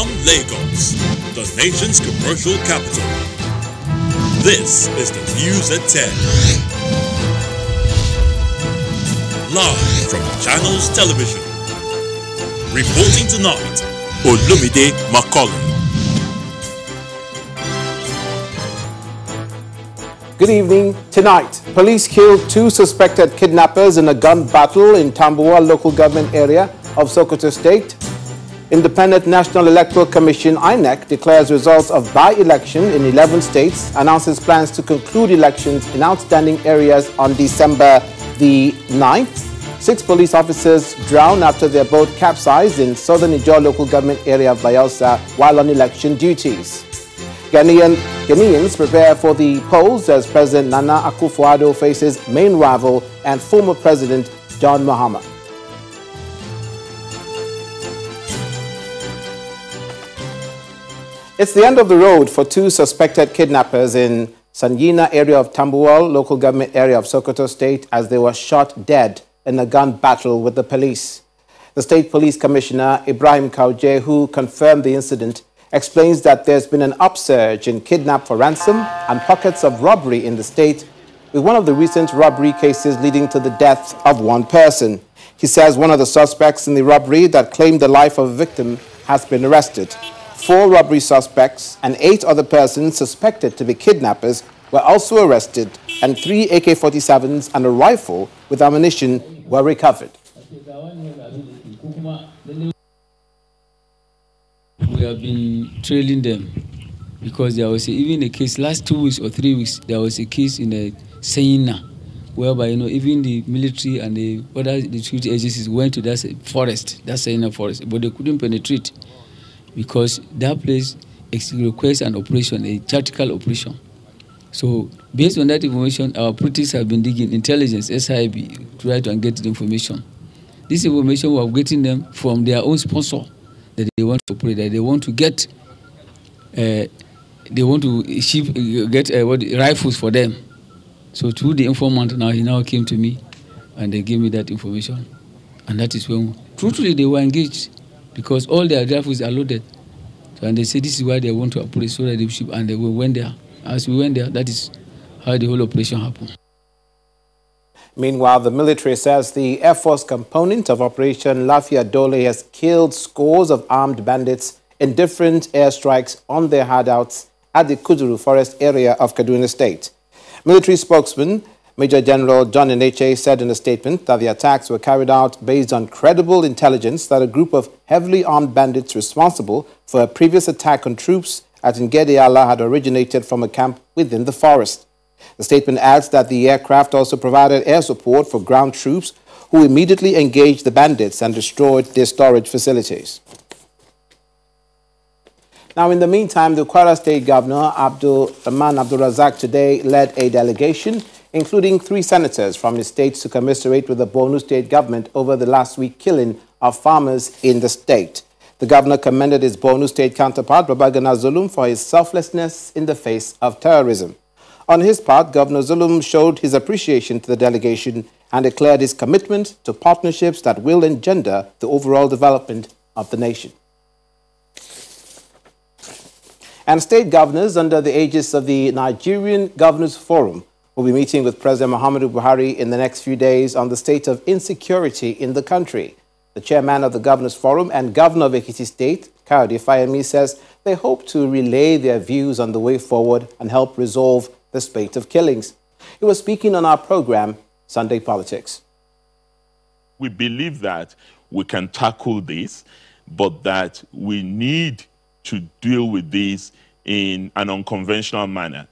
From Lagos, the nation's commercial capital. This is the news at 10. Live from Channels Television. Reporting tonight, Olumide Macaulay. Good evening. Tonight, police killed two suspected kidnappers in a gun battle in Tambuwal local government area of Sokoto State. Independent National Electoral Commission INEC declares results of by-election in 11 states, announces plans to conclude elections in outstanding areas on December the 9th. Six police officers drown after their boat capsized in southern Ijaw local government area of Bayelsa while on election duties. Ghanaian, Ghanaians prepare for the polls as President Nana Akufo-Addo faces main rival and former President John Mahama. It's the end of the road for two suspected kidnappers in Sanyina area of Tambuwal, local government area of Sokoto State, as they were shot dead in a gun battle with the police. The State Police Commissioner, Ibrahim Kauje, who confirmed the incident, explains that there's been an upsurge in kidnap for ransom and pockets of robbery in the state, with one of the recent robbery cases leading to the death of one person. He says one of the suspects in the robbery that claimed the life of a victim has been arrested. Four robbery suspects and eight other persons suspected to be kidnappers were also arrested, and three AK-47s and a rifle with ammunition were recovered. We have been trailing them because there was a, even a case last two weeks or three weeks. There was a case in a Seyina whereby you know even the military and the other the security agencies went to that forest, that Seyina forest, but they couldn't penetrate because that place requires an operation, a tactical operation. So based on that information, our police have been digging intelligence, SIB, to try to get the information. This information we are getting them from their own sponsor that they want to operate, that they want to get, uh, they want to ship, get uh, what, rifles for them. So through the informant now, he now came to me and they gave me that information. And that is when, truthfully, they were engaged because all their rifles are loaded. So, and they say this is why they want to operate so that they ship, and they went there. As we went there, that is how the whole operation happened. Meanwhile, the military says the Air Force component of Operation Lafia Dole has killed scores of armed bandits in different airstrikes on their hideouts at the Kuduru Forest area of Kaduna State. Military spokesman Major General John Enenche said in a statement that the attacks were carried out based on credible intelligence that a group of heavily armed bandits responsible for a previous attack on troops at Ngediala had originated from a camp within the forest. The statement adds that the aircraft also provided air support for ground troops who immediately engaged the bandits and destroyed their storage facilities. Now, in the meantime, the Kwara State Governor, Abdul Rahman Abdul Razak, today led a delegation, including three senators from the state, to commiserate with the Borno State government over the last week killing of farmers in the state. The governor commended his Borno State counterpart, Babagana Zulum, for his selflessness in the face of terrorism. On his part, Governor Zulum showed his appreciation to the delegation and declared his commitment to partnerships that will engender the overall development of the nation. And state governors under the aegis of the Nigerian Governors Forum will be meeting with President Muhammadu Buhari in the next few days on the state of insecurity in the country. The chairman of the Governors Forum and governor of Ekiti State, Kayode Fayemi, says they hope to relay their views on the way forward and help resolve the spate of killings. He was speaking on our program, Sunday Politics. We believe that we can tackle this, but that we need to deal with this in an unconventional manner.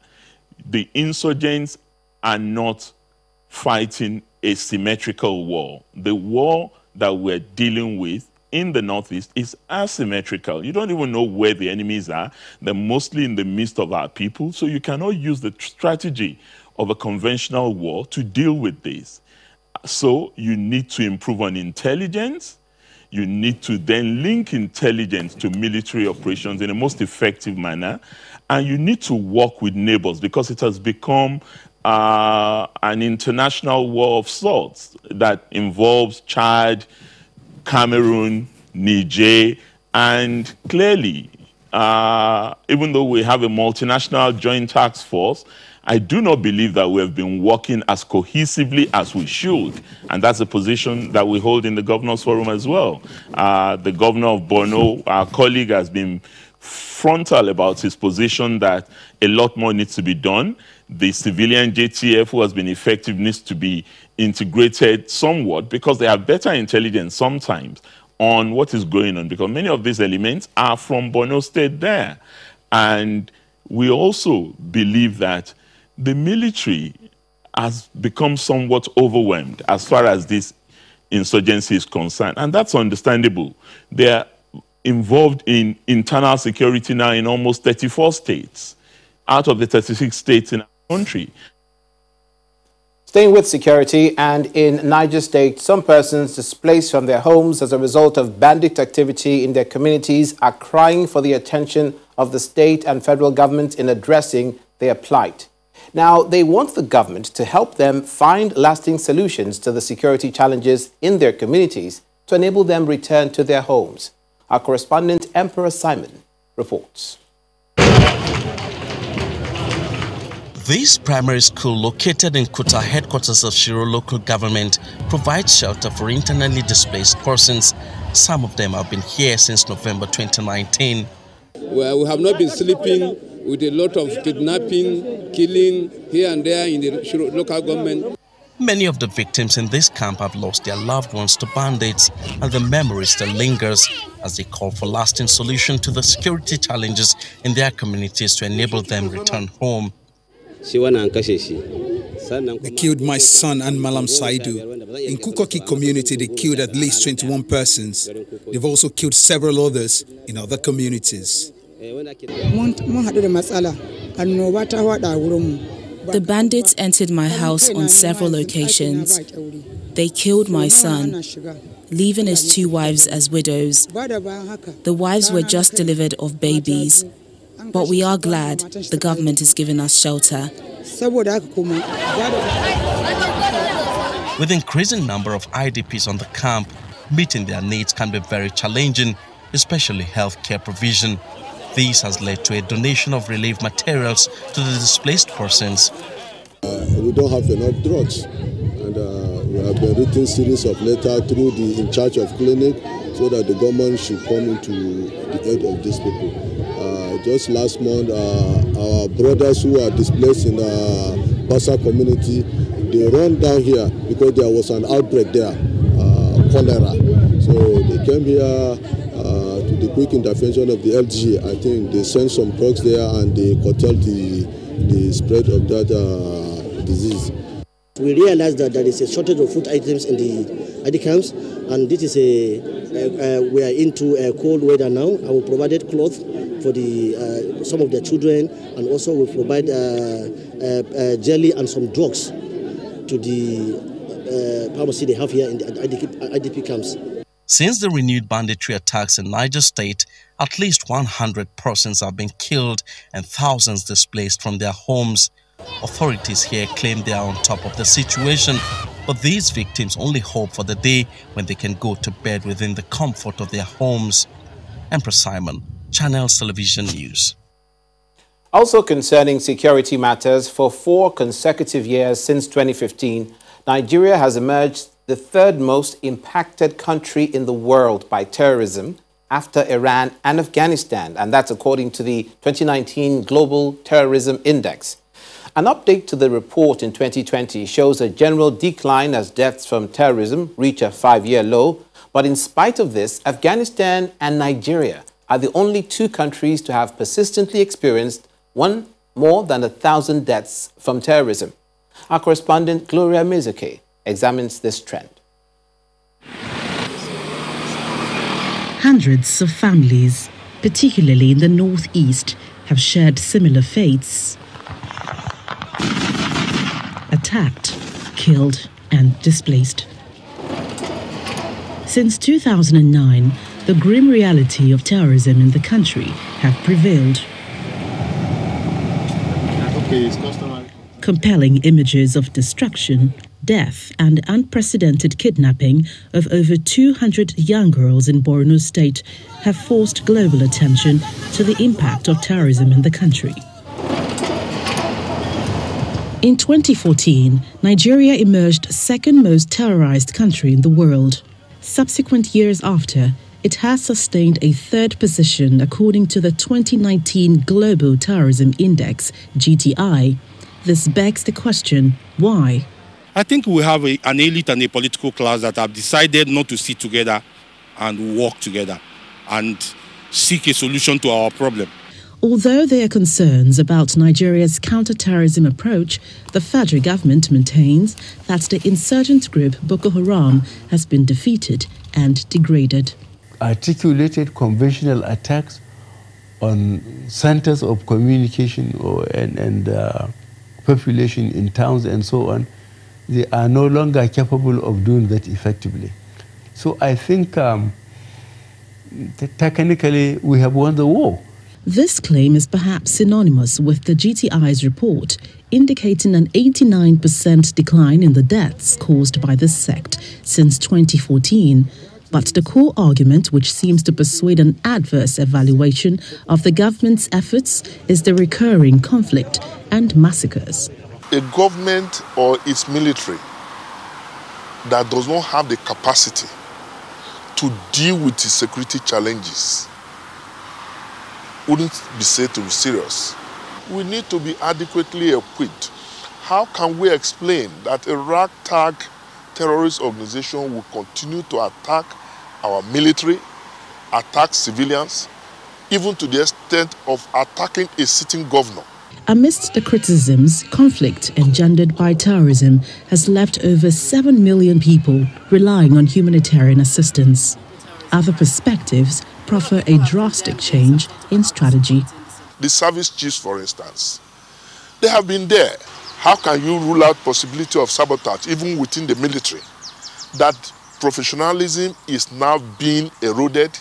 The insurgents are not fighting a symmetrical war. The war that we're dealing with in the Northeast is asymmetrical. You don't even know where the enemies are. They're mostly in the midst of our people. So you cannot use the strategy of a conventional war to deal with this. So you need to improve on intelligence. You need to then link intelligence to military operations in a most effective manner. And you need to work with neighbors because it has become uh, an international war of sorts that involves Chad, Cameroon, Niger, And clearly, uh, even though we have a multinational joint task force, I do not believe that we have been working as cohesively as we should. And that's a position that we hold in the Governors Forum as well. Uh, the governor of Borno, our colleague, has been frontal about his position that a lot more needs to be done. The civilian JTF, who has been effective, needs to be integrated somewhat because they have better intelligence sometimes on what is going on because many of these elements are from Borno State there. And we also believe that the military has become somewhat overwhelmed as far as this insurgency is concerned. And that's understandable. They are involved in internal security now in almost 34 states out of the 36 states in country. Staying with security and in Niger State, some persons displaced from their homes as a result of bandit activity in their communities are crying for the attention of the state and federal government in addressing their plight. Now, they want the government to help them find lasting solutions to the security challenges in their communities to enable them return to their homes. Our correspondent, Emperor Simon, reports. This primary school, located in Kuta headquarters of Shiroro local government, provides shelter for internally displaced persons. Some of them have been here since November 2019. Well, we have not been sleeping with a lot of kidnapping, killing here and there in the Shiroro local government. Many of the victims in this camp have lost their loved ones to bandits, and the memory still lingers as they call for lasting solution to the security challenges in their communities to enable them return home. They killed my son and Malam Saidu. In Kukoki community, they killed at least 21 persons. They've also killed several others in other communities. The bandits entered my house on several occasions. They killed my son, leaving his two wives as widows. The wives were just delivered of babies. But we are glad the government has given us shelter. With increasing number of IDPs on the camp, meeting their needs can be very challenging, especially healthcare provision. This has led to a donation of relief materials to the displaced persons. Uh, we don't have enough drugs and uh, we have been written series of letters through the in charge of clinic so that the government should come into the aid of these people. Uh, just last month, uh, our brothers who are displaced in the uh, Bassa community, they run down here because there was an outbreak there, uh, cholera. So they came here to the quick intervention of the LG. I think they sent some drugs there and they curtailed the, the spread of that disease. We realized that there is a shortage of food items in the ID camps, and this is a, uh, we are into a cold weather now. I will provided clothes for the uh, some of the children, and also we provide uh, jelly and some drugs to the pharmacy they have here in the IDP, IDP camps. Since the renewed banditry attacks in Niger State, at least 100 persons have been killed and thousands displaced from their homes. Authorities here claim they are on top of the situation, but these victims only hope for the day when they can go to bed within the comfort of their homes. Emperor Simon, Channels Television News. Also concerning security matters, for four consecutive years since 2015, Nigeria has emerged the third most impacted country in the world by terrorism after Iraq and Afghanistan, and that's according to the 2019 Global Terrorism Index. An update to the report in 2020 shows a general decline as deaths from terrorism reach a five-year low. But in spite of this, Afghanistan and Nigeria are the only two countries to have persistently experienced one more than a thousand deaths from terrorism. Our correspondent Gloria Umezuke examines this trend. Hundreds of families, particularly in the northeast, have shared similar fates attacked, killed, and displaced. Since 2009, the grim reality of terrorism in the country have prevailed. compelling images of destruction, death, and unprecedented kidnapping of over 200 young girls in Borno State have forced global attention to the impact of terrorism in the country. In 2014, Nigeria emerged second most terrorized country in the world. Subsequent years after, it has sustained a third position according to the 2019 Global Terrorism Index, GTI. This begs the question why? I think we have a, an elite and a political class that have decided not to sit together and work together and seek a solution to our problem. Although there are concerns about Nigeria's counter-terrorism approach, the federal government maintains that the insurgent group Boko Haram has been defeated and degraded. Articulated conventional attacks on centers of communication or, and, and uh, population in towns and so on, they are no longer capable of doing that effectively. So I think um, technically we have won the war. This claim is perhaps synonymous with the GTI's report, indicating an 89% decline in the deaths caused by this sect since 2014. But the core argument, which seems to persuade an adverse evaluation of the government's efforts, is the recurring conflict and massacres. A government or its military that does not have the capacity to deal with its security challenges wouldn't be said to be serious. We need to be adequately equipped. How can we explain that a ragtag terrorist organization will continue to attack our military, attack civilians, even to the extent of attacking a sitting governor? Amidst the criticisms, conflict engendered by terrorism has left over 7 million people relying on humanitarian assistance. Other perspectives proffer a drastic change in strategy. The service chiefs, for instance, they have been there. How can you rule out possibility of sabotage even within the military? That professionalism is now being eroded.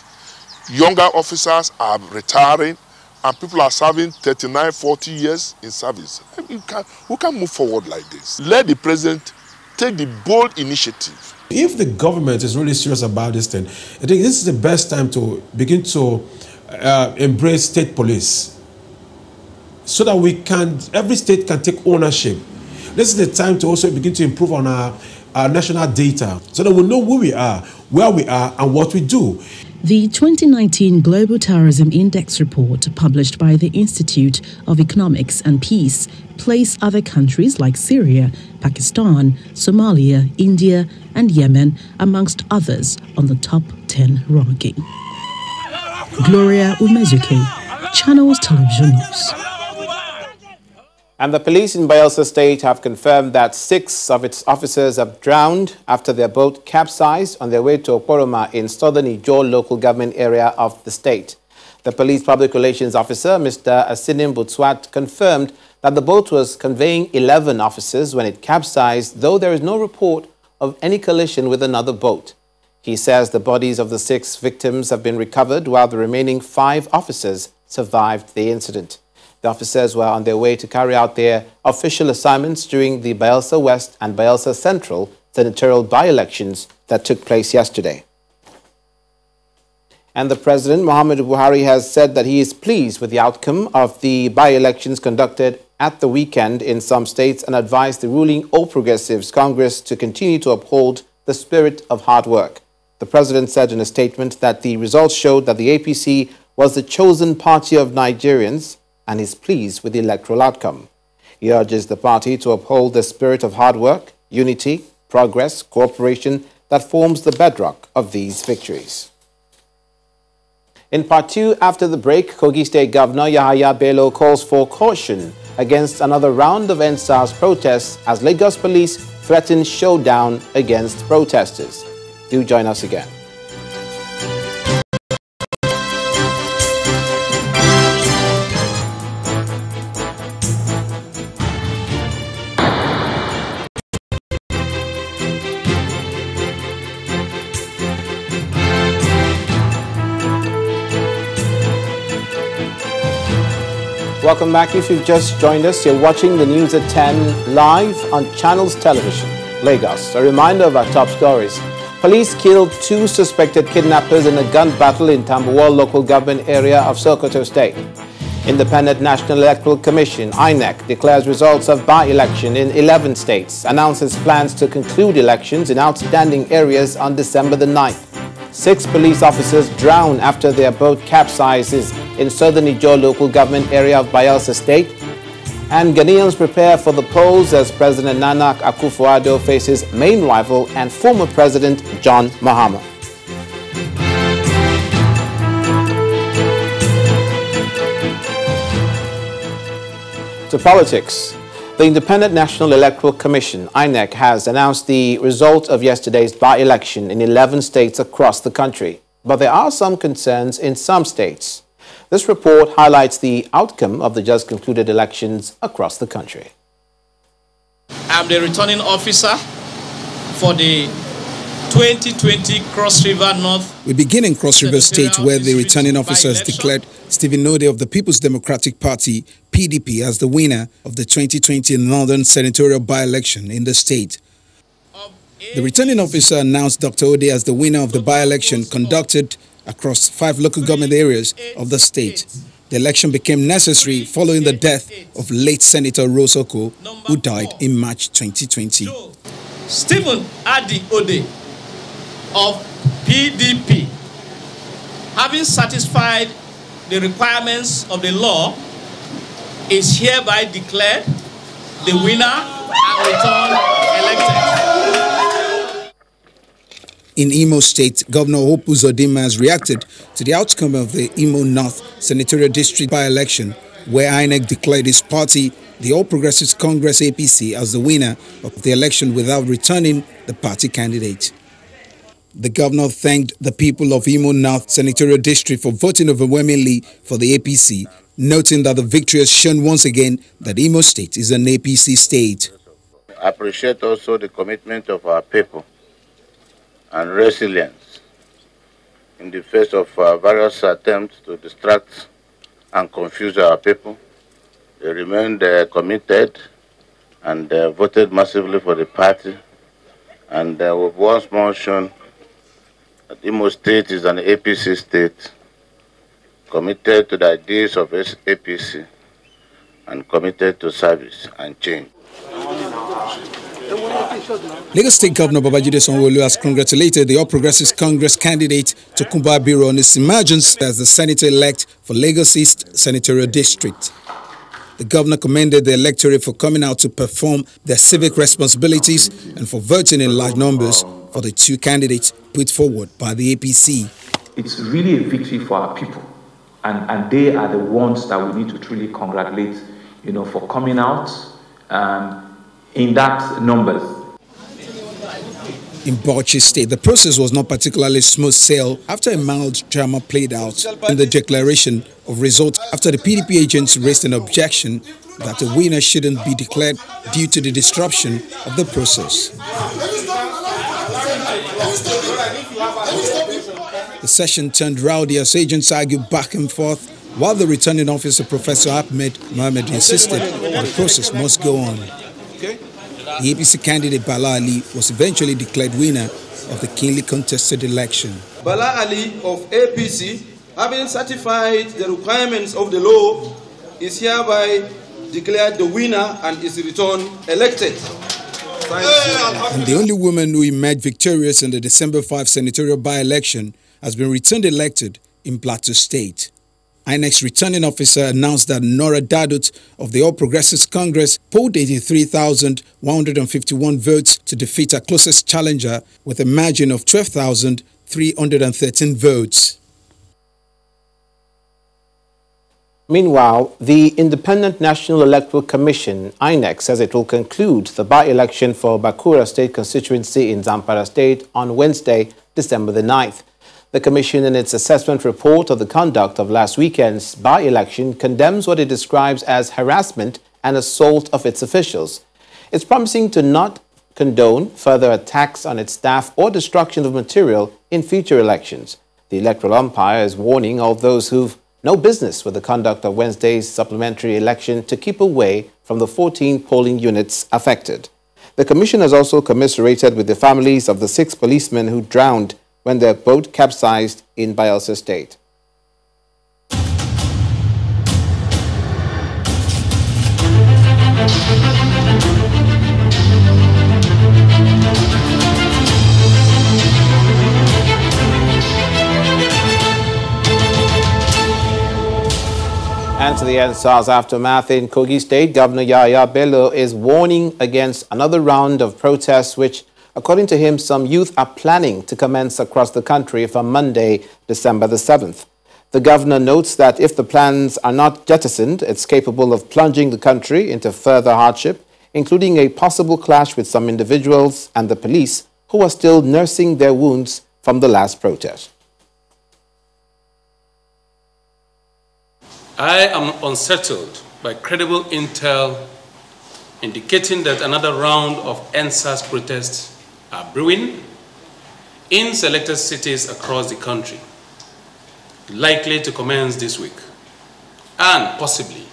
Younger officers are retiring and people are serving 39, 40 years in service. We can, we can move forward like this. Let the president take the bold initiative if the government is really serious about this thing, I think this is the best time to begin to uh, embrace state police so that we can, every state can take ownership. This is the time to also begin to improve on our, our national data so that we know who we are, where we are, and what we do. The 2019 Global Terrorism Index report, published by the Institute of Economics and Peace, placed other countries like Syria, Pakistan, Somalia, India, and Yemen, amongst others, on the top 10 ranking. Gloria Umezuke, Channels Television News. And the police in Bayelsa State have confirmed that six of its officers have drowned after their boat capsized on their way to Oporoma in southern Ijaw local government area of the state. The police public relations officer, Mr. Asinim Butswat, confirmed that the boat was conveying 11 officers when it capsized, though there is no report of any collision with another boat. He says the bodies of the six victims have been recovered while the remaining five officers survived the incident. The officers were on their way to carry out their official assignments during the Bayelsa West and Bayelsa Central senatorial by-elections that took place yesterday. And the President, Muhammad Buhari, has said that he is pleased with the outcome of the by-elections conducted at the weekend in some states and advised the ruling All Progressives Congress to continue to uphold the spirit of hard work. The President said in a statement that the results showed that the APC was the chosen party of Nigerians and is pleased with the electoral outcome. He urges the party to uphold the spirit of hard work, unity, progress, cooperation that forms the bedrock of these victories. In part two, after the break, Kogi State Governor Yahaya Bello calls for caution against another round of EndSARS protests as Lagos police threaten showdown against protesters. Do join us again. Welcome back. If you've just joined us, you're watching the news at 10 live on Channels Television, Lagos. A reminder of our top stories. Police killed two suspected kidnappers in a gun battle in Tambuwal local government area of Sokoto State. Independent National Electoral Commission, INEC, declares results of by-election in 11 states, announces plans to conclude elections in outstanding areas on December the 9th. Six police officers drown after their boat capsizes in southern Ijaw local government area of Bayelsa State. And Ghanaians prepare for the polls as President Nana Akufo-Addo faces main rival and former President John Mahama. To politics. The Independent National Electoral Commission, INEC, has announced the result of yesterday's by-election in 11 states across the country. But there are some concerns in some states. This report highlights the outcome of the just concluded elections across the country. I'm the returning officer for the 2020 Cross River North. We begin in Cross River State where the returning officer has declared Stephen Ode of the People's Democratic Party, PDP, as the winner of the 2020 Northern Senatorial by-election in the state. The returning officer announced Dr. Ode as the winner of the by-election conducted across five local government areas of the state. The election became necessary following the death of late Senator Rose Oko, who died in March 2020. Stephen Adi Ode of PDP, having satisfied the requirements of the law, is hereby declared the winner and returned elected. In Imo State, Governor Hope Uzodinma has reacted to the outcome of the Imo North Senatorial District by-election, where INEC declared his party, the All Progressives Congress APC, as the winner of the election without returning the party candidate. The governor thanked the people of Imo North Senatorial District for voting overwhelmingly for the APC, noting that the victory has shown once again that Imo State is an APC state. I appreciate also the commitment of our people and resilience in the face of uh, various attempts to distract and confuse our people. They remained uh, committed and uh, voted massively for the party and uh, we've once more shown Imo State is an APC state committed to the ideas of APC and committed to service and change. Lagos State Governor Babajide Sanwo-Olu has congratulated the All Progressives Congress candidate Tokunbo Abiru on his emergence as the senator-elect for Lagos East Senatorial District. The governor commended the electorate for coming out to perform their civic responsibilities and for voting in large numbers for the two candidates put forward by the APC. It's really a victory for our people, and, and they are the ones that we need to truly congratulate, you know, for coming out um, in that numbers. In Bauchi State, the process was not particularly smooth sail after a mild drama played out in the declaration of results after the PDP agents raised an objection that the winner shouldn't be declared due to the disruption of the process. The session turned rowdy as agents argued back and forth while the returning officer, Professor Ahmed Mohamed, insisted the process must go on. The APC candidate Bala Ali was eventually declared winner of the keenly contested election. Bala Ali of APC, having certified the requirements of the law, is hereby declared the winner and is returned elected. The only woman who emerged victorious in the December 5 senatorial by-election has been returned elected in Plateau State. INEC's returning officer announced that Nora Dadut of the All Progressives Congress polled 83,151 votes to defeat her closest challenger with a margin of 12,313 votes. Meanwhile, the Independent National Electoral Commission, INEC, says it will conclude the by-election for Bakura State constituency in Zamfara State on Wednesday, December the 9th. The Commission, in its assessment report of the conduct of last weekend's by-election, condemns what it describes as harassment and assault of its officials. It's promising to not condone further attacks on its staff or destruction of material in future elections. The electoral umpire is warning all those who've no business with the conduct of Wednesday's supplementary election to keep away from the 14 polling units affected. The Commission has also commiserated with the families of the six policemen who drowned when their boat capsized in Bayelsa State. And to the EndSARS aftermath in Kogi State, Governor Yahaya Bello is warning against another round of protests, which, according to him, some youth are planning to commence across the country from Monday, December the 7th. The governor notes that if the plans are not jettisoned, it's capable of plunging the country into further hardship, including a possible clash with some individuals and the police who are still nursing their wounds from the last protest. I am unsettled by credible intel indicating that another round of EndSARS protests are brewing in selected cities across the country, likely to commence this week, and possibly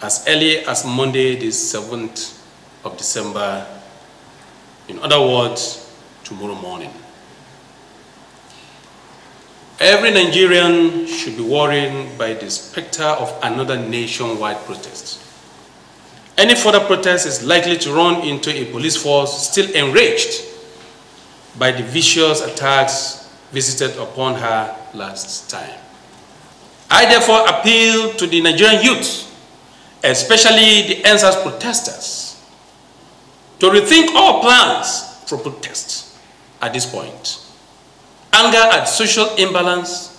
as early as Monday, the 7th of December, in other words, tomorrow morning. Every Nigerian should be worried by the specter of another nationwide protest. Any further protest is likely to run into a police force still enraged by the vicious attacks visited upon her last time. I therefore appeal to the Nigerian youth, especially the EndSARS protesters, to rethink all plans for protest at this point anger at social imbalance,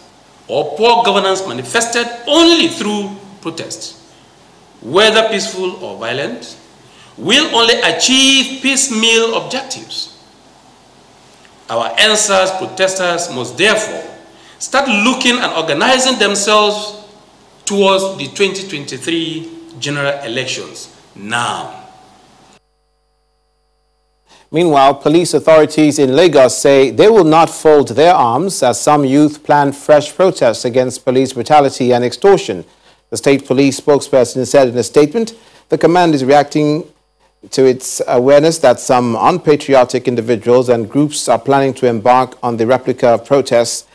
or poor governance manifested only through protest, whether peaceful or violent, will only achieve piecemeal objectives. Our EndSARS protesters must therefore start looking and organizing themselves towards the 2023 general elections now. Meanwhile, police authorities in Lagos say they will not fold their arms as some youth plan fresh protests against police brutality and extortion. The state police spokesperson said in a statement the command is reacting to its awareness that some unpatriotic individuals and groups are planning to embark on the replica of protests.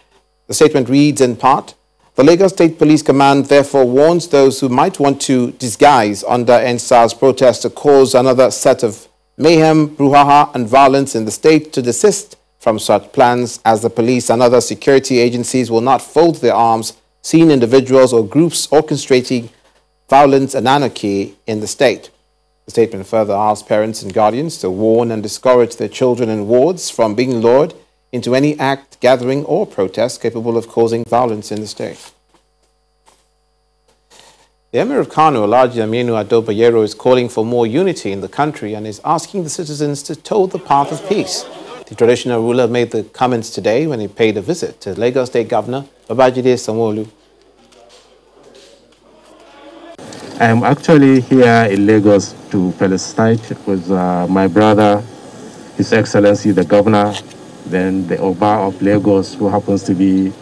The statement reads in part, the Lagos State Police Command therefore warns those who might want to disguise under EndSARS protests to cause another set of mayhem, brouhaha, and violence in the state to desist from such plans as the police and other security agencies will not fold their arms, seeing individuals or groups orchestrating violence and anarchy in the state. The statement further asks parents and guardians to warn and discourage their children and wards from being lured into any act, gathering, or protest capable of causing violence in the state. The Emir of Kano, Alhaji Aminu Ado Bayero, is calling for more unity in the country and is asking the citizens to toe the path of peace. The traditional ruler made the comments today when he paid a visit to Lagos State Governor Babajide Sanwo-Olu. I am actually here in Lagos to felicitate with uh, my brother, His Excellency the Governor, then the Oba of Lagos, who happens to be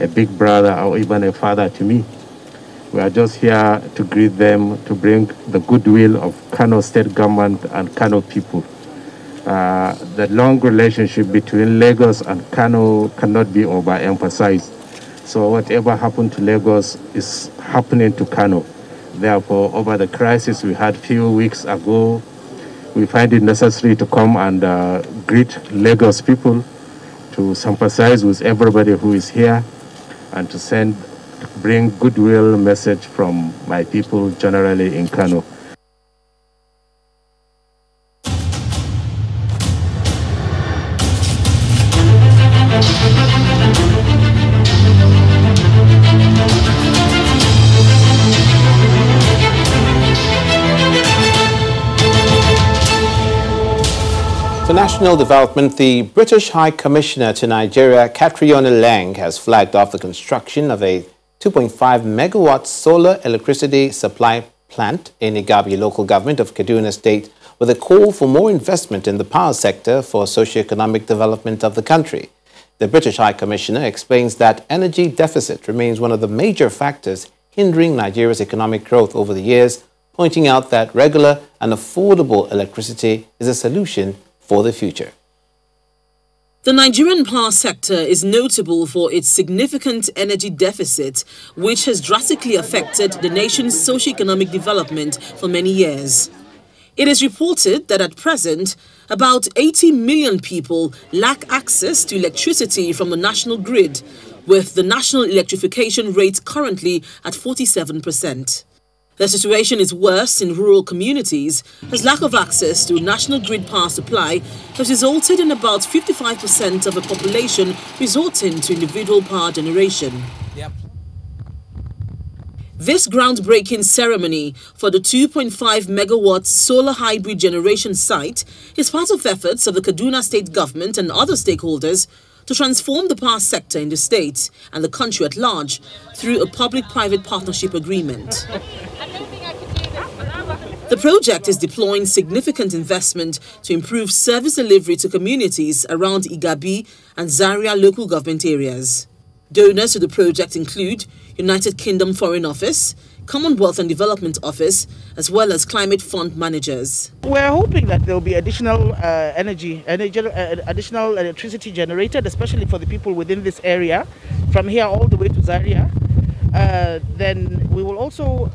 a big brother or even a father to me. We are just here to greet them, to bring the goodwill of Kano state government and Kano people. Uh, the long relationship between Lagos and Kano cannot be overemphasized. So whatever happened to Lagos is happening to Kano. Therefore, over the crisis we had few weeks ago, we find it necessary to come and uh, greet Lagos people, to sympathize with everybody who is here, and to send bring goodwill message from my people generally in Kano. For national development, the British High Commissioner to Nigeria, Catriona Laing, has flagged off the construction of a 2.5 megawatt solar electricity supply plant in Igabi local government of Kaduna State with a call for more investment in the power sector for socio-economic development of the country. The British High Commissioner explains that energy deficit remains one of the major factors hindering Nigeria's economic growth over the years, pointing out that regular and affordable electricity is a solution for the future. The Nigerian power sector is notable for its significant energy deficit, which has drastically affected the nation's socio-economic development for many years. It is reported that at present, about 80 million people lack access to electricity from the national grid, with the national electrification rate currently at 47%. The situation is worse in rural communities as lack of access to national grid power supply has resulted in about 55% of the population resorting to individual power generation. Yep. This groundbreaking ceremony for the 2.5 megawatt solar hybrid generation site is part of efforts of the Kaduna state government and other stakeholders to transform the power sector in the state and the country at large through a public-private partnership agreement. The project is deploying significant investment to improve service delivery to communities around Igabi and Zaria local government areas. Donors to the project include United Kingdom Foreign Office, Commonwealth and Development Office, as well as climate fund managers. We're hoping that there will be additional uh, energy, energy uh, additional electricity generated, especially for the people within this area, from here all the way to Zaria. Uh, then we will also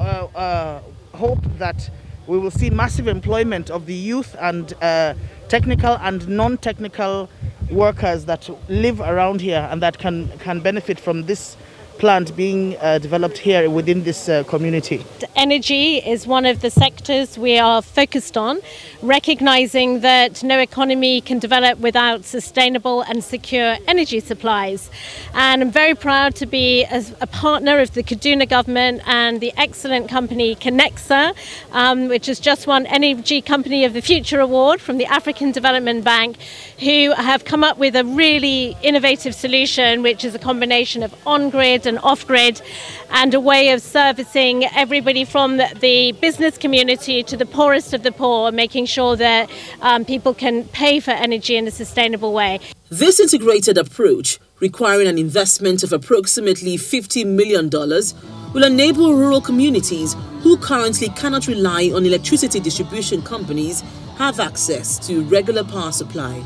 uh, uh, hope that we will see massive employment of the youth and uh, technical and non-technical workers that live around here and that can, can benefit from this plant being uh, developed here within this uh, community. Energy is one of the sectors we are focused on, recognizing that no economy can develop without sustainable and secure energy supplies. And I'm very proud to be a partner of the Kaduna government and the excellent company Konexa, um, which has just won Energy Company of the Future Award from the African Development Bank, who have come up with a really innovative solution, which is a combination of on-grid and off grid, and a way of servicing everybody from the business community to the poorest of the poor, making sure that um, people can pay for energy in a sustainable way. This integrated approach, requiring an investment of approximately $50 million, will enable rural communities who currently cannot rely on electricity distribution companies have access to regular power supply.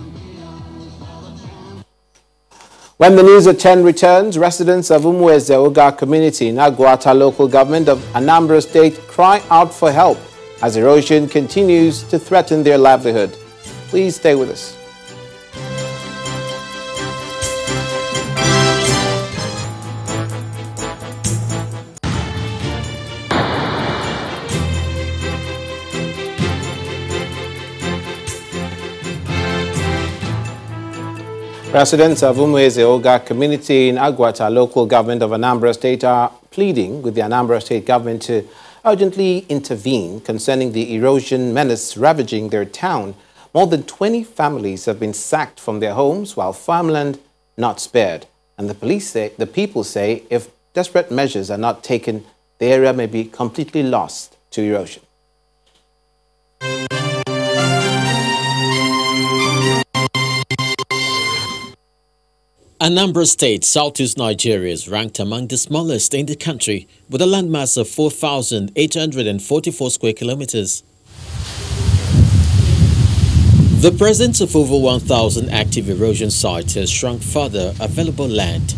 When the news at 10 returns, residents of Umueze Oga community in Aguata local government of Anambra State cry out for help as erosion continues to threaten their livelihood. Please stay with us. Residents of Umueze Oga community in Aguata, local government of Anambra State, are pleading with the Anambra State government to urgently intervene concerning the erosion menace ravaging their town. More than 20 families have been sacked from their homes, while farmland not spared. And the police say, the people say, if desperate measures are not taken, the area may be completely lost to erosion. Anambra State, southeast Nigeria, is ranked among the smallest in the country with a landmass of 4,844 square kilometers. The presence of over 1,000 active erosion sites has shrunk further available land,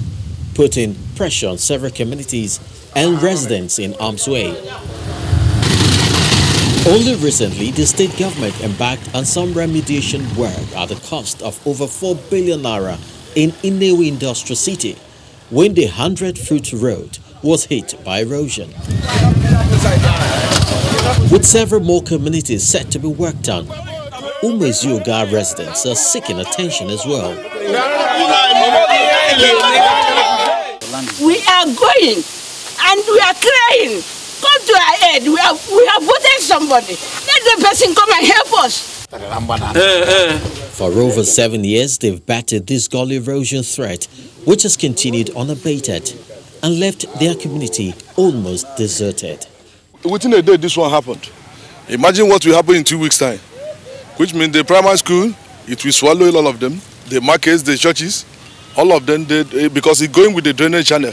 putting pressure on several communities and residents in harm's way. Only recently, the state government embarked on some remediation work at the cost of over 4 billion naira in Nnewi Industrial City when the 100 Foot Road was hit by erosion. With several more communities set to be worked on, Umezuga residents are seeking attention as well. We are going and we are crying. Come to our aid. We have, we have voted somebody. Let the person come and help us. Eh, eh. For over seven years, they've battered this gully erosion threat, which has continued unabated and left their community almost deserted. Within a day, this one happened. Imagine what will happen in two weeks' time, which means the primary school, it will swallow all of them, the markets, the churches, All of them, they, because it's going with the drainage channel.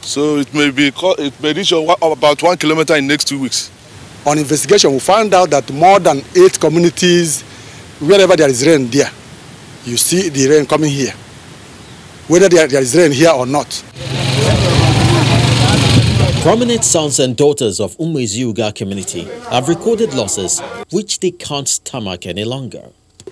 So it may be it may reach about one kilometer in the next two weeks. On investigation, we found out that more than eight communities, wherever there is rain there, you see the rain coming here, whether there, there is rain here or not. Prominent sons and daughters of Umueziuga community have recorded losses which they can't stomach any longer.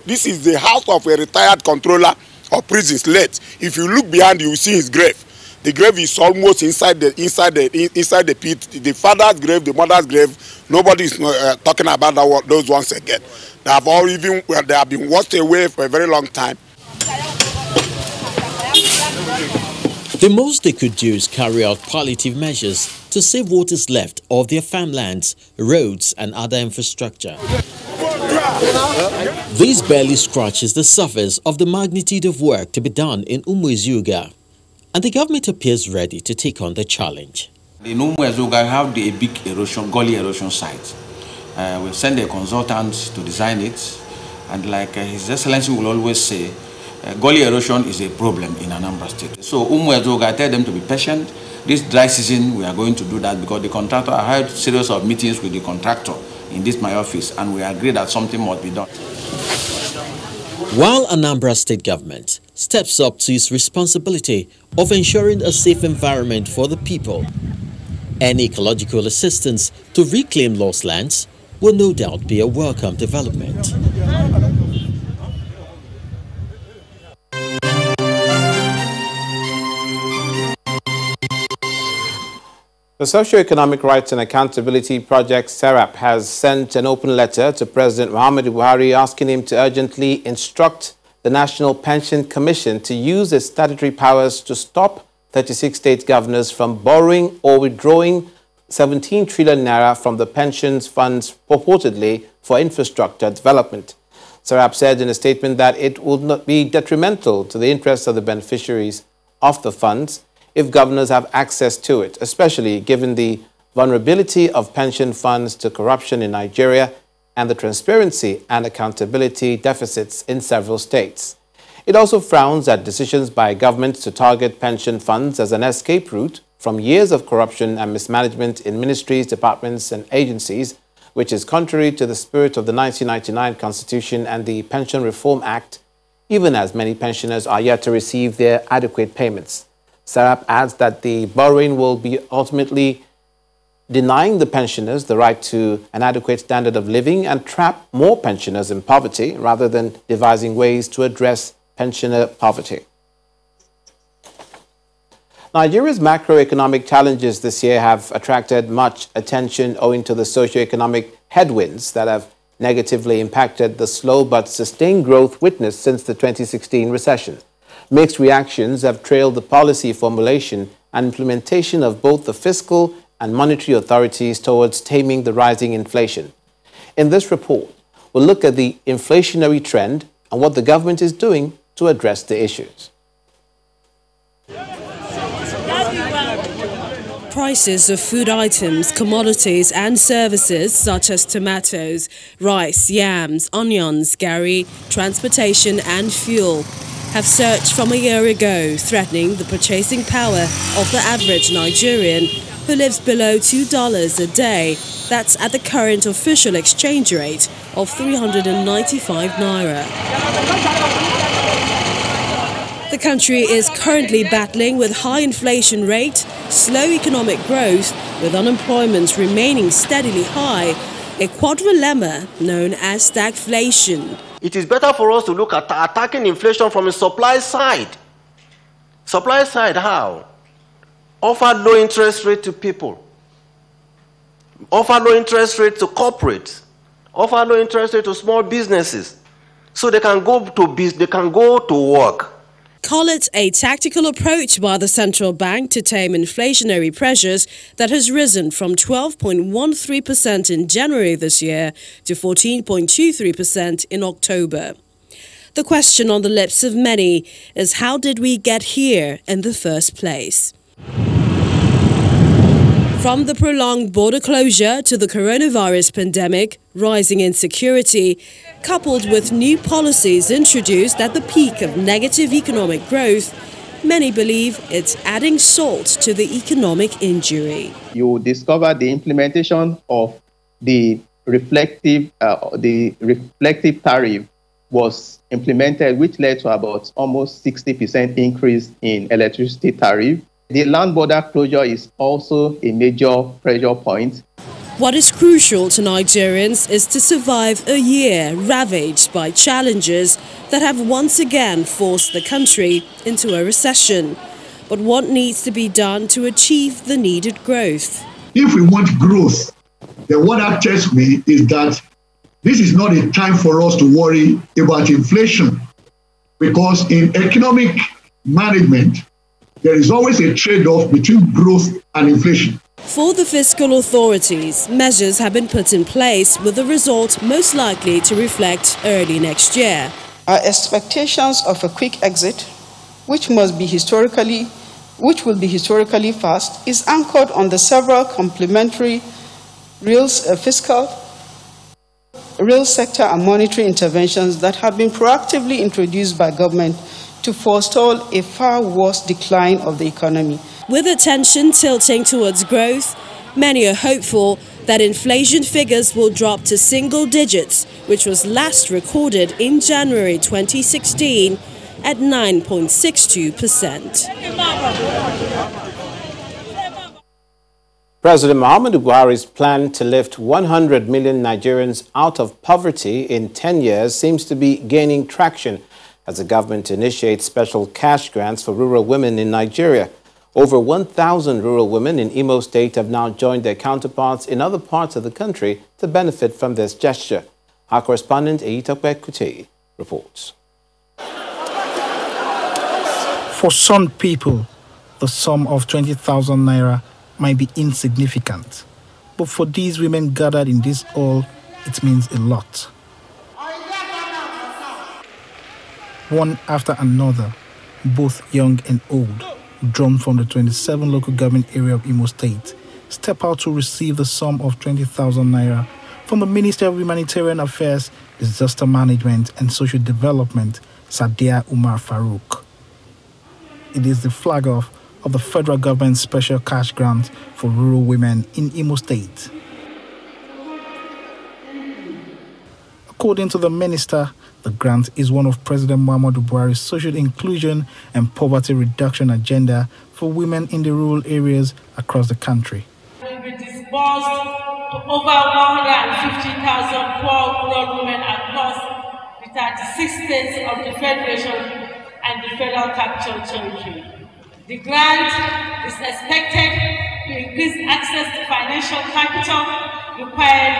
This is the house of a retired controller of prisons late. If you look behind, you will see his grave. The grave is almost inside the inside the inside the pit. The father's grave, the mother's grave. Nobody is uh, talking about that, those ones again. They have all even well, they have been washed away for a very long time. The most they could do is carry out palliative measures to save what is left of their farmlands, roads, and other infrastructure. This barely scratches the surface of the magnitude of work to be done in Umueziuga and the government appears ready to take on the challenge. In Umueziuga, have the, a big erosion, gully erosion site. Uh, we send a consultant to design it, and like uh, His Excellency will always say, uh, gully erosion is a problem in Anambra State. So Umueziuga, I tell them to be patient. This dry season, we are going to do that because the contractor, I had series of meetings with the contractor in this my office, and we agreed that something must be done. While Anambra State government steps up to its responsibility of ensuring a safe environment for the people, any ecological assistance to reclaim lost lands will no doubt be a welcome development. The Socio-Economic Rights and Accountability Project, SERAP, has sent an open letter to President Muhammadu Buhari asking him to urgently instruct the National Pension Commission to use its statutory powers to stop 36 state governors from borrowing or withdrawing 17 trillion naira from the pensions funds purportedly for infrastructure development. SERAP said in a statement that it would not be detrimental to the interests of the beneficiaries of the funds if governors have access to it, especially given the vulnerability of pension funds to corruption in Nigeria and the transparency and accountability deficits in several states. It also frowns at decisions by governments to target pension funds as an escape route from years of corruption and mismanagement in ministries, departments, and agencies, which is contrary to the spirit of the 1999 Constitution and the Pension Reform Act, even as many pensioners are yet to receive their adequate payments. SERAP adds that the borrowing will be ultimately denying the pensioners the right to an adequate standard of living and trap more pensioners in poverty rather than devising ways to address pensioner poverty. Nigeria's macroeconomic challenges this year have attracted much attention owing to the socio-economic headwinds that have negatively impacted the slow but sustained growth witnessed since the 2016 recession. Mixed reactions have trailed the policy formulation and implementation of both the fiscal and monetary authorities towards taming the rising inflation. In this report, we'll look at the inflationary trend and what the government is doing to address the issues. Prices of food items, commodities and services such as tomatoes, rice, yams, onions, gari, transportation and fuel have surged from a year ago, threatening the purchasing power of the average Nigerian who lives below $2 a day. That's at the current official exchange rate of 395 naira. The country is currently battling with high inflation rate, slow economic growth, with unemployment remaining steadily high, a quadrilemma known as stagflation it is better for us to look at attacking inflation from a supply side. Supply side, how? Offer low interest rate to people. Offer low interest rate to corporates. Offer low interest rate to small businesses. So they can go to they can go to work. Call it a tactical approach by the central bank to tame inflationary pressures that has risen from 12.13% in January this year to 14.23% in October. The question on the lips of many is how did we get here in the first place? From the prolonged border closure to the coronavirus pandemic, rising insecurity, coupled with new policies introduced at the peak of negative economic growth, many believe it's adding salt to the economic injury. You discover the implementation of the reflective, uh, the reflective tariff was implemented, which led to about almost 60% increase in electricity tariff. The land border closure is also a major pressure point. What is crucial to Nigerians is to survive a year ravaged by challenges that have once again forced the country into a recession. But what needs to be done to achieve the needed growth? If we want growth, then what that tells me is that this is not a time for us to worry about inflation because in economic management, there is always a trade off between growth and inflation. For the fiscal authorities, measures have been put in place with the result most likely to reflect early next year. Our expectations of a quick exit, which must be historically which will be historically fast, is anchored on the several complementary real uh, fiscal, real sector and monetary interventions that have been proactively introduced by government to forestall a far worse decline of the economy. With attention tilting towards growth, many are hopeful that inflation figures will drop to single digits, which was last recorded in January 2016 at 9.62%. President Muhammadu Buhari's plan to lift 100 million Nigerians out of poverty in 10 years seems to be gaining traction as the government initiates special cash grants for rural women in Nigeria. Over 1,000 rural women in Imo State have now joined their counterparts in other parts of the country to benefit from this gesture. Our correspondent Eyitope Kutei reports. For some people, the sum of 20,000 naira might be insignificant, but for these women gathered in this hall, it means a lot. One after another, both young and old, drawn from the 27 local government area of Imo State, step out to receive the sum of 20,000 naira from the Minister of Humanitarian Affairs, Disaster Management and Social Development, Sadiya Umar Farouq. It is the flag off of the federal government's special cash grant for rural women in Imo State. According to the minister, the grant is one of President Muhammadu Buhari's social inclusion and poverty reduction agenda for women in the rural areas across the country. Will be disbursed to over 150,000 poor rural women across the 36 states of the Federation and the Federal Capital Territory. The grant is expected to increase access to financial capital required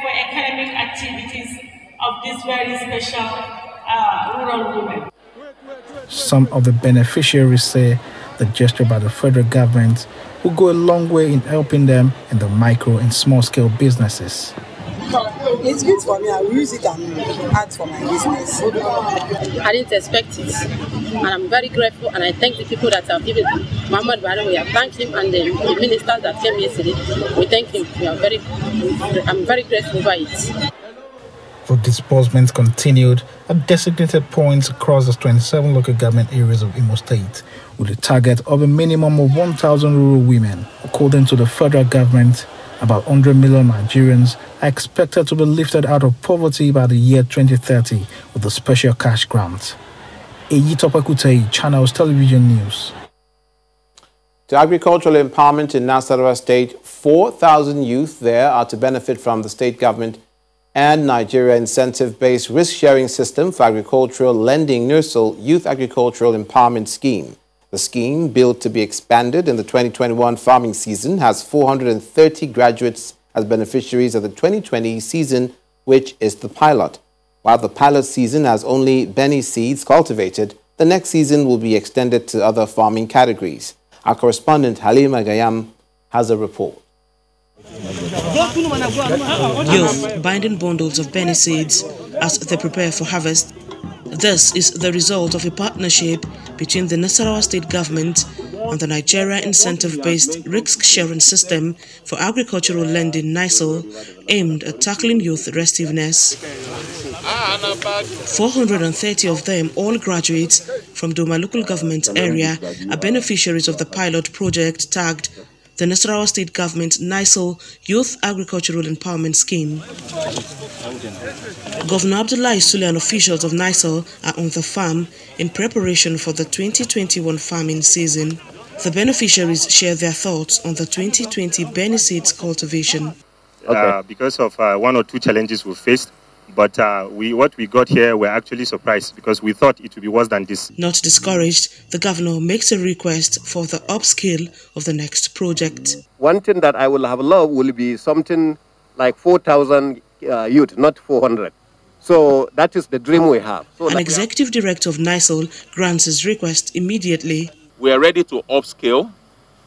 for economic activities of these very special uh, rural women. Some of the beneficiaries say the gesture by the federal government will go a long way in helping them in the micro and small scale businesses. It's good for me. I will use it and add for my business. I didn't expect it. And I'm very grateful and I thank the people that have given Muhammad Buhari. We have thanked him and the, the ministers that came yesterday. We thank him. We are very, I'm very grateful for it. The disbursements continued at designated points across the 27 local government areas of Imo State, with a target of a minimum of 1,000 rural women. According to the federal government, about 100 million Nigerians are expected to be lifted out of poverty by the year 2030 with the special cash grant. Kutei, Channels Television News. To agricultural empowerment in Nasarawa State, 4,000 youth there are to benefit from the state government and Nigeria incentive-based risk-sharing system for agricultural lending NIRSAL Youth Agricultural Empowerment Scheme. The scheme, built to be expanded in the 2021 farming season, has 430 graduates as beneficiaries of the 2020 season, which is the pilot. While the pilot season has only Benny seeds cultivated, the next season will be extended to other farming categories. Our correspondent Halima Gayam has a report. Youth binding bundles of Benny seeds as they prepare for harvest this is the result of a partnership between the Nasarawa state government and the Nigeria Incentive-Based Risk-Sharing System for Agricultural Lending NIRSAL aimed at tackling youth restiveness. 430 of them, all graduates from Doma local government area are beneficiaries of the pilot project tagged the Nasarawa State Government NIRSAL Youth Agricultural Empowerment Scheme. Governor Abdullahi Sule and officials of NIRSAL are on the farm in preparation for the 2021 farming season. The beneficiaries share their thoughts on the 2020 Benny seeds cultivation. Okay. Uh, because of uh, one or two challenges we faced, but uh, we, what we got here, we're actually surprised because we thought it would be worse than this. Not discouraged, the governor makes a request for the upscale of the next project. One thing that I will have loved will be something like 4,000 uh, youth, not 400. So that is the dream we have. So An executive director of NIRSAL grants his request immediately. We are ready to upscale,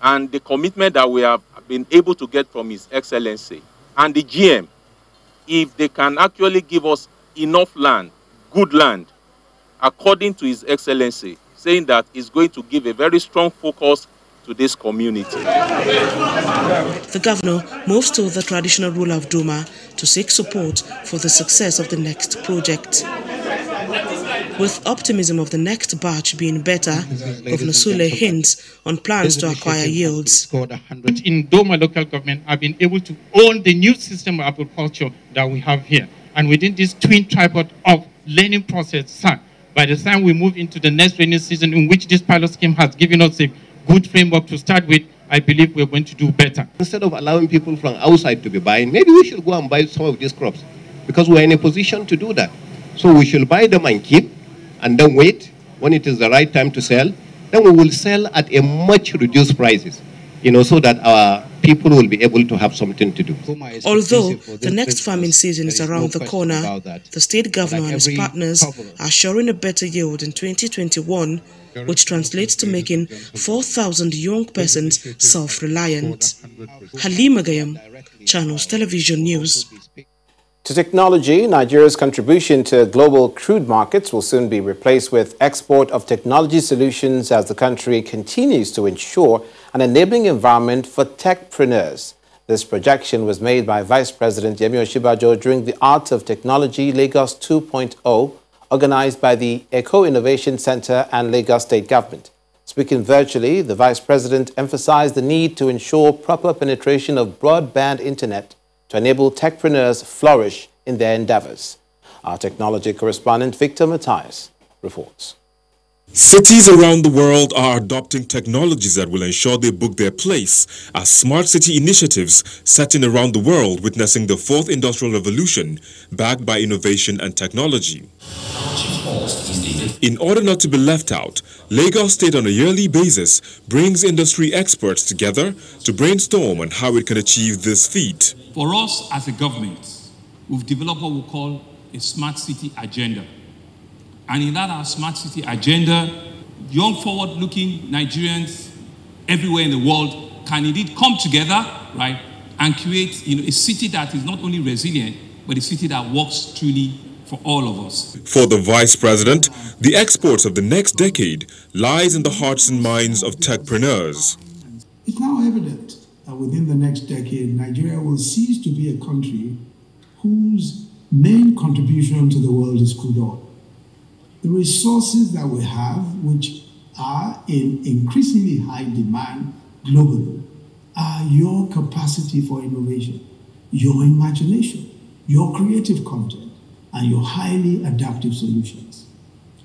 and the commitment that we have been able to get from His Excellency and the GM if they can actually give us enough land, good land, according to His Excellency, saying that he's going to give a very strong focus to this community. The governor moves to the traditional ruler of Doma to seek support for the success of the next project. With optimism of the next batch being better, Governor Sule hints on plans to acquire yields. In Doma local government, I've been able to own the new system of agriculture that we have here. And within this twin tripod of learning process, sir, by the time we move into the next rainy season in which this pilot scheme has given us a good framework to start with, I believe we're going to do better. Instead of allowing people from outside to be buying, maybe we should go and buy some of these crops because we're in a position to do that. So we should buy them and keep and then wait when it is the right time to sell. Then we will sell at a much reduced prices, you know, so that our people will be able to have something to do. Although the next farming season is around the corner, the state governor and his partners are shoring a better yield in 2021, which translates to making 4,000 young persons self-reliant. Halima Gayam, Channels Television News. To technology, Nigeria's contribution to global crude markets will soon be replaced with export of technology solutions as the country continues to ensure an enabling environment for techpreneurs. This projection was made by Vice President Yemi Osinbajo during the Art of Technology Lagos 2.0, organized by the Eko Innovation Center and Lagos State Government. Speaking virtually, the Vice President emphasized the need to ensure proper penetration of broadband internet to enable techpreneurs flourish in their endeavors. Our technology correspondent Victor Matthias reports. Cities around the world are adopting technologies that will ensure they book their place as smart city initiatives setting around the world witnessing the fourth industrial revolution backed by innovation and technology. In order not to be left out, Lagos State on a yearly basis brings industry experts together to brainstorm on how it can achieve this feat. For us as a government, we've developed what we call a smart city agenda. And in that our smart city agenda, young forward-looking Nigerians everywhere in the world can indeed come together, right, and create you know, a city that is not only resilient, but a city that works truly for all of us. For the Vice President, the exports of the next decade lies in the hearts and minds of techpreneurs. It's now evident that within the next decade, Nigeria will cease to be a country whose main contribution to the world is crude oil. The resources that we have, which are in increasingly high demand globally, are your capacity for innovation, your imagination, your creative content and your highly adaptive solutions.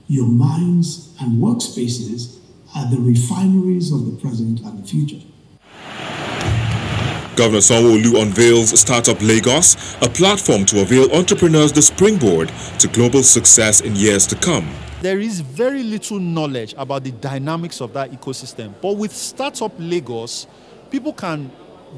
Your minds and workspaces are the refineries of the present and the future. Governor Sanwo-Olu unveils Startup Lagos, a platform to avail entrepreneurs the springboard to global success in years to come. There is very little knowledge about the dynamics of that ecosystem. But with Startup Lagos, people can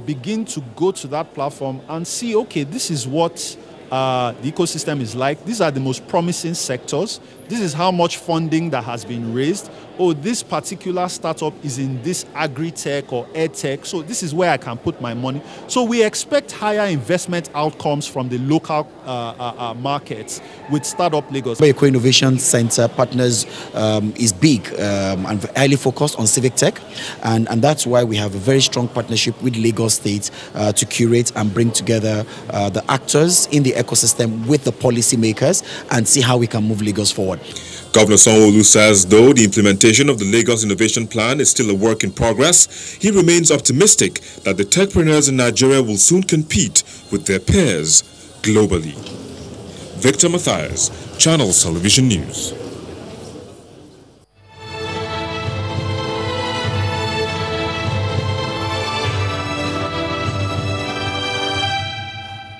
begin to go to that platform and see, okay, this is what uh, the ecosystem is like. These are the most promising sectors. This is how much funding that has been raised. Oh, this particular startup is in this agri-tech or ed-tech, so this is where I can put my money. So we expect higher investment outcomes from the local uh, uh, uh markets with Startup Lagos. The Eko Innovation Center partners um, is big um, and highly focused on civic tech, and, and that's why we have a very strong partnership with Lagos State uh, to curate and bring together uh, the actors in the ecosystem with the policymakers and see how we can move Lagos forward. Governor Sanwo-Olu says though the implementation of the Lagos Innovation Plan is still a work in progress, he remains optimistic that the techpreneurs in Nigeria will soon compete with their peers globally. Victor Matthias, Channels Television News.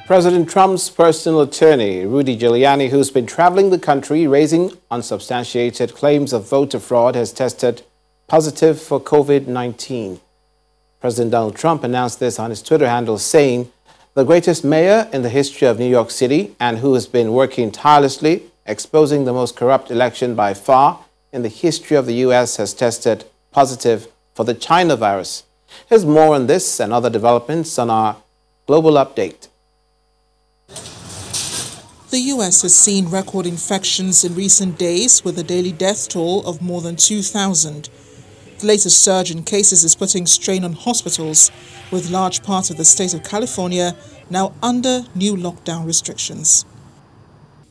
President Trump's personal attorney, Rudy Giuliani, who's been traveling the country raising unsubstantiated claims of voter fraud, has tested positive for COVID 19. President Donald Trump announced this on his Twitter handle, saying, The greatest mayor in the history of New York City and who has been working tirelessly, exposing the most corrupt election by far in the history of the U.S., has tested positive for the China virus. Here's more on this and other developments on our global update. The U.S. has seen record infections in recent days with a daily death toll of more than 2,000. The latest surge in cases is putting strain on hospitals, with large parts of the state of California now under new lockdown restrictions.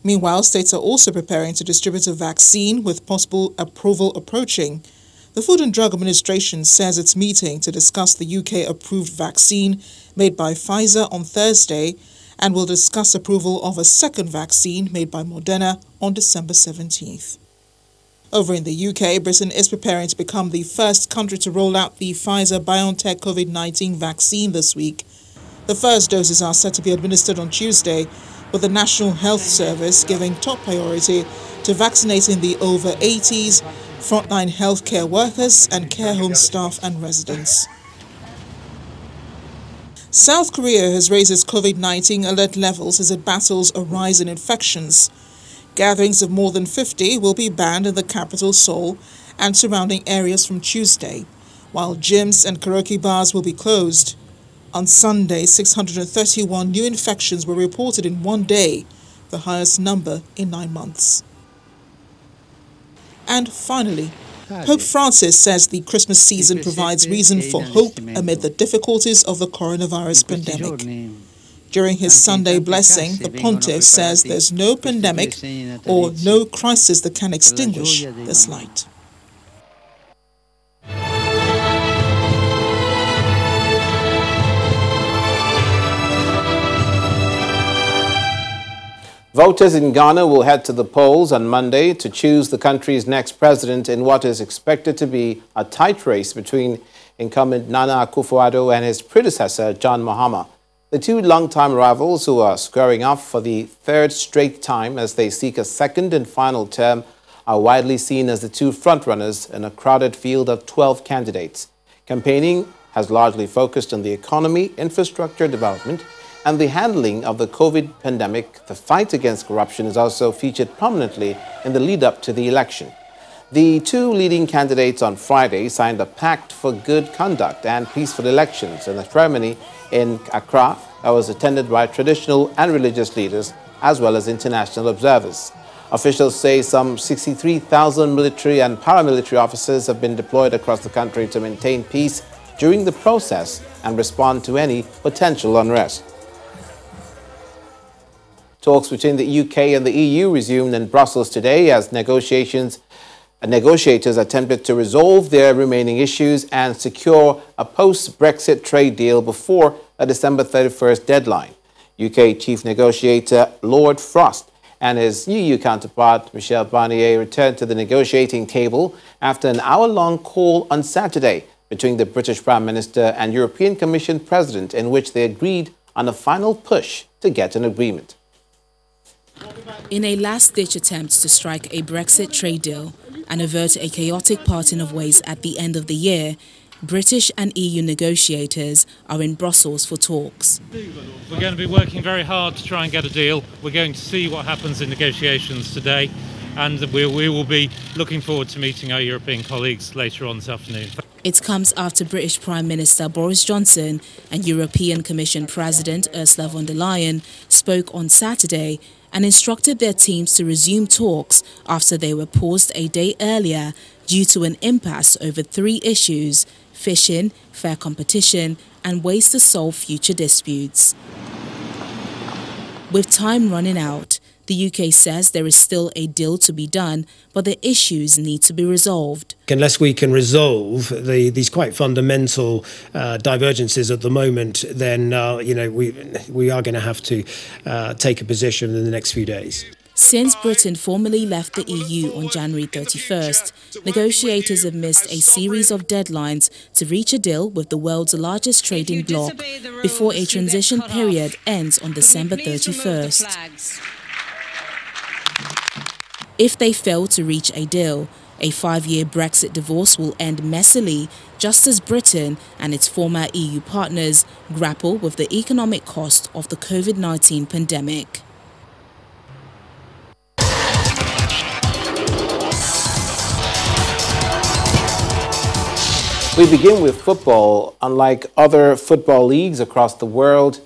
Meanwhile, states are also preparing to distribute a vaccine with possible approval approaching. The Food and Drug Administration says it's meeting to discuss the UK approved vaccine made by Pfizer on Thursday and will discuss approval of a second vaccine made by Moderna on December 17th. Over in the UK, Britain is preparing to become the first country to roll out the Pfizer BioNTech COVID 19 vaccine this week. The first doses are set to be administered on Tuesday, with the National Health Service giving top priority to vaccinating the over 80s, frontline healthcare workers, and care home staff and residents. South Korea has raised its COVID-19 alert levels as it battles a rise in infections. Gatherings of more than 50 will be banned in the capital Seoul and surrounding areas from Tuesday, while gyms and karaoke bars will be closed. On Sunday, 631 new infections were reported in one day, the highest number in nine months. And finally, Pope Francis says the Christmas season provides reason for hope amid the difficulties of the coronavirus pandemic. During his Sunday blessing, the pontiff says there's no pandemic or no crisis that can extinguish this light. Voters in Ghana will head to the polls on Monday to choose the country's next president in what is expected to be a tight race between incumbent Nana Akufo-Addo and his predecessor, John Mahama. The two longtime rivals who are squaring off for the third straight time as they seek a second and final term are widely seen as the two frontrunners in a crowded field of 12 candidates. Campaigning has largely focused on the economy, infrastructure development, and the handling of the COVID pandemic, the fight against corruption is also featured prominently in the lead up to the election. The two leading candidates on Friday signed a pact for good conduct and peaceful elections in a ceremony in Accra that was attended by traditional and religious leaders as well as international observers. Officials say some 63,000 military and paramilitary officers have been deployed across the country to maintain peace during the process and respond to any potential unrest. Talks between the UK and the EU resumed in Brussels today as negotiations uh, negotiators attempted to resolve their remaining issues and secure a post-Brexit trade deal before a December 31st deadline. UK chief negotiator Lord Frost and his EU counterpart Michel Barnier returned to the negotiating table after an hour-long call on Saturday between the British Prime Minister and European Commission President in which they agreed on a final push to get an agreement. In a last-ditch attempt to strike a Brexit trade deal and avert a chaotic parting of ways at the end of the year, British and EU negotiators are in Brussels for talks. We're going to be working very hard to try and get a deal. We're going to see what happens in negotiations today, and we, we will be looking forward to meeting our European colleagues later on this afternoon. It comes after British Prime Minister Boris Johnson and European Commission President Ursula von der Leyen spoke on Saturday and instructed their teams to resume talks after they were paused a day earlier due to an impasse over three issues fishing, fair competition, and ways to solve future disputes. With time running out, The UK says there is still a deal to be done, but the issues need to be resolved. Unless we can resolve the, these quite fundamental uh, divergences at the moment, then uh, you know we we are going to have to uh, take a position in the next few days. Since Britain formally left the EU on January 31st, negotiators have missed a series of deadlines to reach a deal with the world's largest trading bloc before a transition period ends on December 31st. If they fail to reach a deal, a five-year Brexit divorce will end messily just as Britain and its former EU partners grapple with the economic cost of the COVID-19 pandemic. We begin with football. Unlike other football leagues across the world,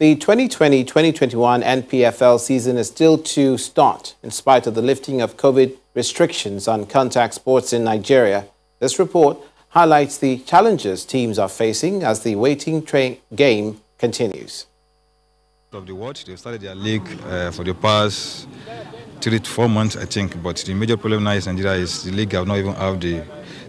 the 2020-2021 NPFL season is still to start in spite of the lifting of COVID restrictions on contact sports in Nigeria. This report highlights the challenges teams are facing as the waiting game continues. Of the world, they've started their league uh, for the past three to four months, I think. But the major problem now in Nigeria is the league have not even have the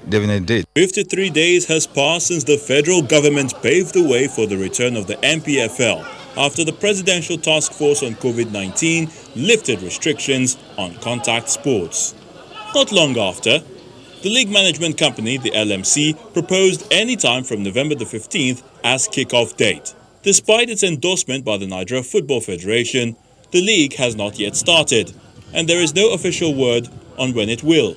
definite date. 53 days has passed since the federal government paved the way for the return of the NPFL after the Presidential Task Force on COVID-19 lifted restrictions on contact sports. Not long after, the league management company, the LMC, proposed any time from November the 15th as kickoff date. Despite its endorsement by the Nigeria Football Federation, the league has not yet started, and there is no official word on when it will.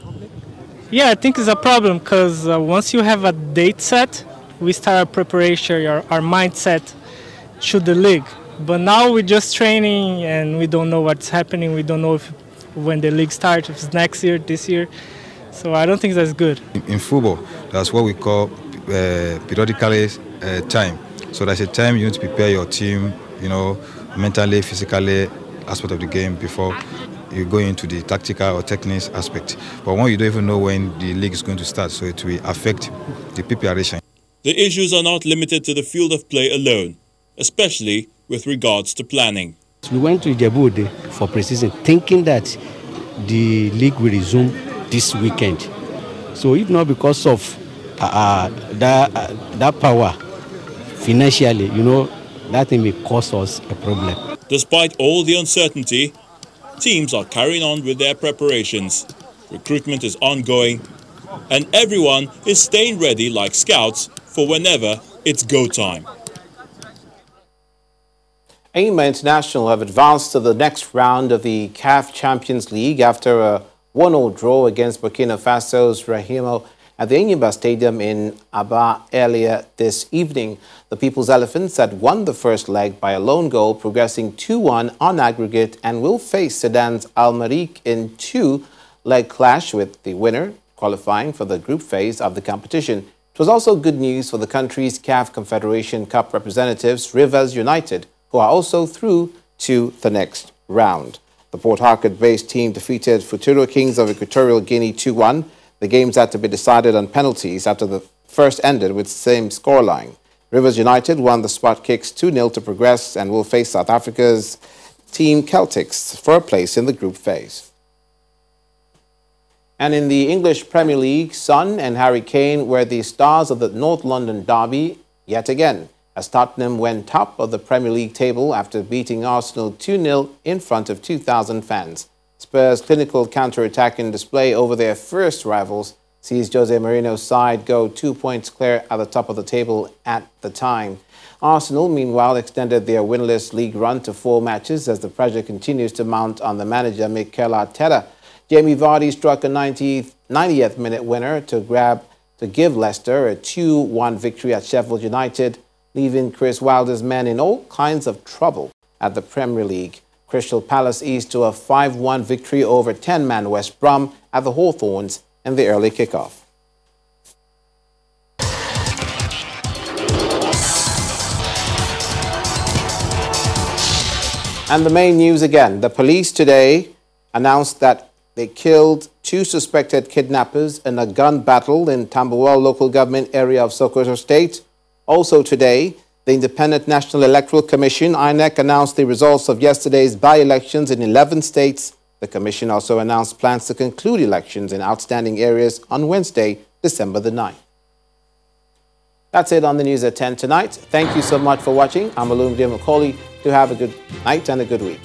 Yeah, I think it's a problem because uh, once you have a date set, we start our preparation, our, our mindset to the league. But now we're just training and we don't know what's happening. We don't know if when the league starts, if it's next year, this year. So I don't think that's good. In, in football, that's what we call uh, periodically uh, time. So there's a time you need to prepare your team, you know, mentally, physically, aspect of the game before you go into the tactical or techniques aspect. But when you don't even know when the league is going to start, so it will affect the preparation. The issues are not limited to the field of play alone, especially with regards to planning. We went to Ijebu for preseason thinking that the league will resume this weekend. So if not because of uh, uh that, uh, that power financially, you know, that thing may cause us a problem. Despite all the uncertainty, teams are carrying on with their preparations. Recruitment is ongoing, and everyone is staying ready like scouts for whenever it's go time. Enyimba International have advanced to the next round of the CAF Champions League after a 1-0 draw against Burkina Faso's Rahimo at the Enyimba Stadium in Aba earlier this evening. The People's Elephants had won the first leg by a lone goal, progressing 2-1 on aggregate and will face Sudan's Al Merrikh in two-leg clash with the winner qualifying for the group phase of the competition. It was also good news for the country's CAF Confederation Cup representatives, Rivers United, who are also through to the next round. The Port Harcourt-based team defeated Futuro Kings of Equatorial Guinea 2-1 the games had to be decided on penalties after the first ended with the same scoreline. Rivers United won the spot kicks 2-0 to progress and will face South Africa's team Celtics for a place in the group phase. And in the English Premier League, Son and Harry Kane were the stars of the North London derby yet again, as Tottenham went top of the Premier League table after beating Arsenal 2-0 in front of 2,000 fans. Spurs' clinical counter-attacking display over their first rivals sees Jose Mourinho's side go two points clear at the top of the table at the time. Arsenal, meanwhile, extended their winless league run to four matches as the pressure continues to mount on the manager Mikel Arteta. Jamie Vardy struck a 90th, 90th minute winner to grab to give Leicester a 2-1 victory at Sheffield United, leaving Chris Wilder's men in all kinds of trouble at the Premier League. Crystal Palace eased to a 5-1 victory over 10-man West Brom at the Hawthorns in the early kickoff. And the main news again. The police today announced that they killed two suspected kidnappers in a gun battle in Tambuwal local government area of Sokoto State. Also today, The Independent National Electoral Commission, INEC, announced the results of yesterday's by-elections in 11 states. The commission also announced plans to conclude elections in outstanding areas on Wednesday, December the 9th. That's it on the news at 10 tonight. Thank you so much for watching. I'm Olumide Macaulay. Do have a good night and a good week.